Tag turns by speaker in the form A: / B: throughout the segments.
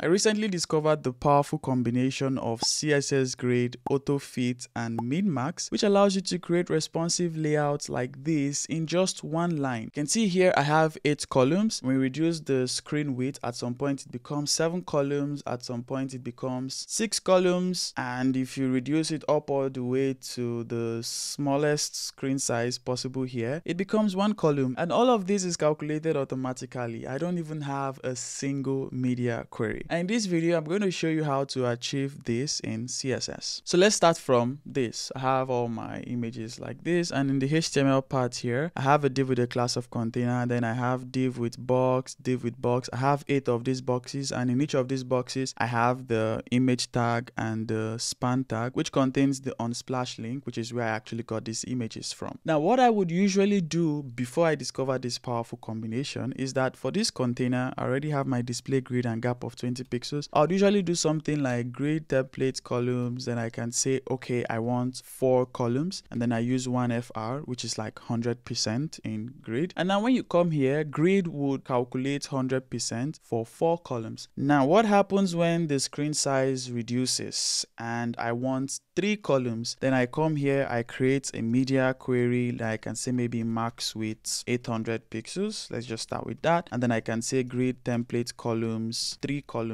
A: I recently discovered the powerful combination of CSS Grid, AutoFit, and Min-Max, which allows you to create responsive layouts like this in just one line. You can see here I have 8 columns. When we reduce the screen width, at some point it becomes 7 columns, at some point it becomes 6 columns, and if you reduce it up all the way to the smallest screen size possible here, it becomes 1 column. And all of this is calculated automatically. I don't even have a single media query. And in this video, I'm going to show you how to achieve this in CSS. So let's start from this. I have all my images like this. And in the HTML part here, I have a div with a class of container. And then I have div with box, div with box. I have eight of these boxes. And in each of these boxes, I have the image tag and the span tag, which contains the unsplash link, which is where I actually got these images from. Now, what I would usually do before I discover this powerful combination is that for this container, I already have my display grid and gap of 20 pixels. I would usually do something like grid template columns. Then I can say, okay, I want four columns. And then I use one FR, which is like 100% in grid. And now when you come here, grid would calculate 100% for four columns. Now, what happens when the screen size reduces and I want three columns? Then I come here, I create a media query that I can say maybe max with 800 pixels. Let's just start with that. And then I can say grid template columns, three columns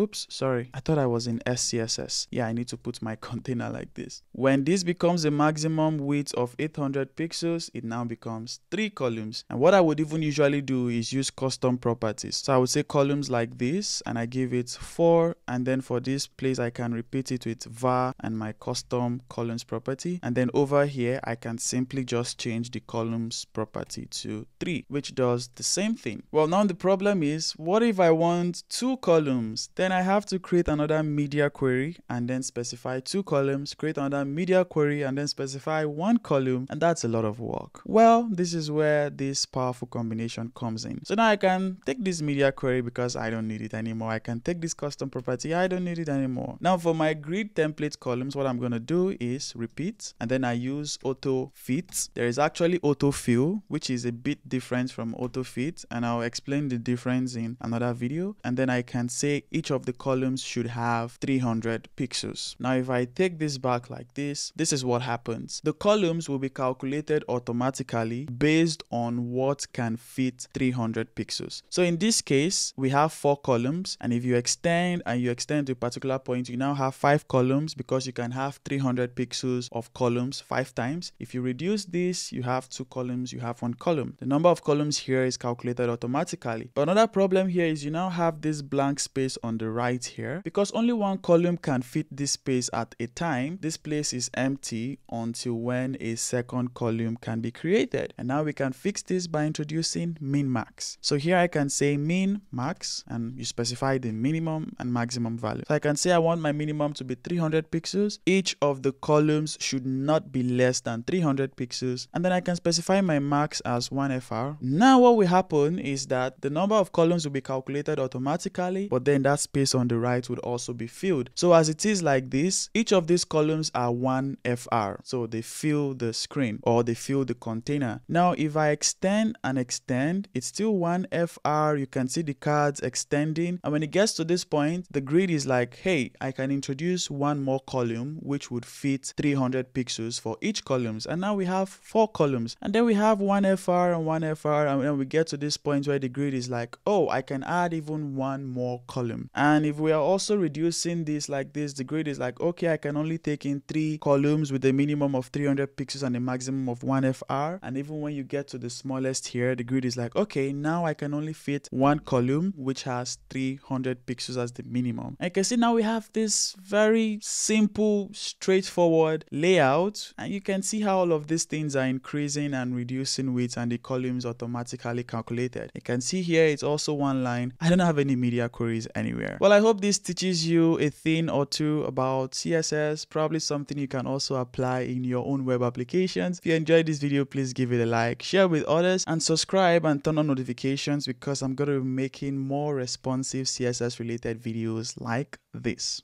A: Oops, sorry. I thought I was in SCSS. Yeah, I need to put my container like this. When this becomes a maximum width of 800 pixels, it now becomes three columns. And what I would even usually do is use custom properties. So I would say columns like this, and I give it four. And then for this place, I can repeat it with var and my custom columns property. And then over here, I can simply just change the columns property to three, which does the same thing. Well, now the problem is, what if I want two columns columns. Then I have to create another media query and then specify two columns, create another media query and then specify one column. And that's a lot of work. Well, this is where this powerful combination comes in. So now I can take this media query because I don't need it anymore. I can take this custom property. I don't need it anymore. Now for my grid template columns, what I'm going to do is repeat and then I use auto fit. There is actually auto fill, which is a bit different from auto fit. And I'll explain the difference in another video. And then I can say each of the columns should have 300 pixels. Now if I take this back like this, this is what happens. The columns will be calculated automatically based on what can fit 300 pixels. So in this case, we have four columns and if you extend and you extend to a particular point, you now have five columns because you can have 300 pixels of columns five times. If you reduce this, you have two columns, you have one column. The number of columns here is calculated automatically. But another problem here is you now have this blank space on the right here. Because only one column can fit this space at a time this place is empty until when a second column can be created. And now we can fix this by introducing min max. So here i can say min max and you specify the minimum and maximum value. So i can say i want my minimum to be 300 pixels. Each of the columns should not be less than 300 pixels. And then i can specify my max as 1fr now what will happen is that the number of columns will be calculated automatically but then that space on the right would also be filled. So as it is like this, each of these columns are one FR. So they fill the screen or they fill the container. Now, if I extend and extend, it's still one FR. You can see the cards extending. And when it gets to this point, the grid is like, hey, I can introduce one more column, which would fit 300 pixels for each columns. And now we have four columns. And then we have one FR and one FR. And then we get to this point where the grid is like, oh, I can add even one more column. And if we are also reducing this like this, the grid is like, okay, I can only take in three columns with a minimum of 300 pixels and a maximum of 1 FR. And even when you get to the smallest here, the grid is like, okay, now I can only fit one column, which has 300 pixels as the minimum. And you can see now we have this very simple, straightforward layout. And you can see how all of these things are increasing and reducing width and the columns automatically calculated. You can see here, it's also one line. I don't have any media anywhere. Well, I hope this teaches you a thing or two about CSS, probably something you can also apply in your own web applications. If you enjoyed this video, please give it a like, share with others, and subscribe and turn on notifications because I'm going to be making more responsive CSS related videos like this.